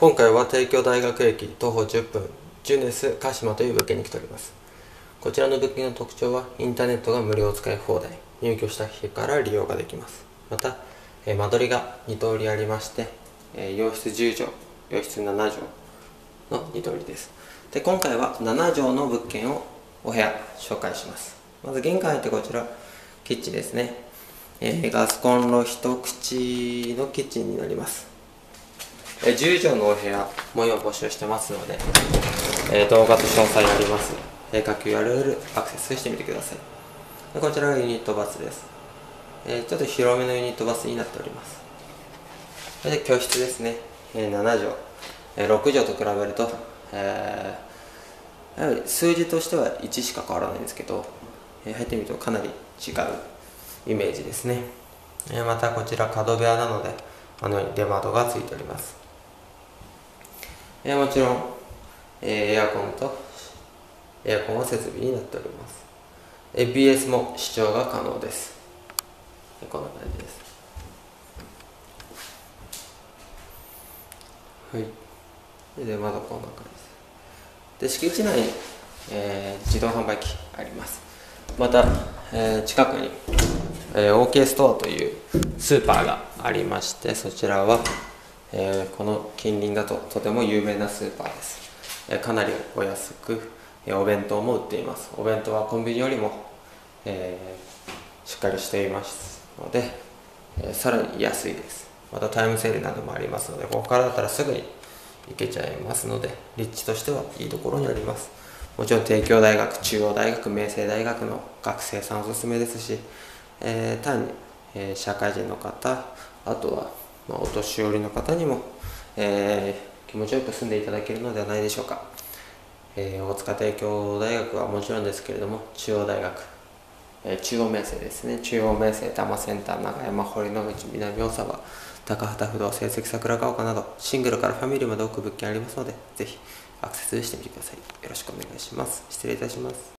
今回は帝京大学駅徒歩10分ジュネス鹿島という物件に来ております。こちらの物件の特徴はインターネットが無料使い放題入居した日から利用ができます。また、えー、間取りが2通りありまして、えー、洋室10畳洋室7畳の2通りです。で今回は7畳の物件をお部屋紹介します。まず玄関入ってこちらキッチンですね、えー、ガスコンロ一口のキッチンになります。え10畳のお部屋模様募集してますので、え動画と詳細あります、え下級 URL アクセスしてみてください。でこちらがユニットバスです、えちょっと広めのユニットバスになっております。で教室ですね、え7畳、え6畳と比べると、えー、やはり数字としては1しか変わらないんですけど、え入ってみるとかなり違うイメージですね、えまたこちら角部屋なのであのように出窓がついております。えー、もちろん、えー、エアコンとエアコンは設備になっております。ABS も視聴が可能です。こんな感じです。はい。でまだこんな感じです。で敷地内に、えー、自動販売機あります。また、えー、近くに、えー、OK ストアというスーパーがありましてそちらはえー、この近隣だととても有名なスーパーです、えー、かなりお安く、えー、お弁当も売っています。お弁当はコンビニよりも、えしっかりしていますので、えさらに安いです。またタイムセールなどもありますのでここからだったらすぐに行けちゃいますので立地としてはいいところにあります。もちろん帝京大学中央大学明星大学の学生さんおすすめですし、え単に、え社会人の方あとはまあ、お年寄りの方にも、えー、気持ちよく住んでいただけるのではないでしょうか、えー、大塚帝京大学はもちろんですけれども中央大学、えー、中央明星ですね。中央明星多摩センター長山堀之内南大沢高畑不動成績桜ヶ丘などシングルからファミリーまで多く物件ありますのでぜひアクセスしてみてください。よろしくお願いします。失礼いたします。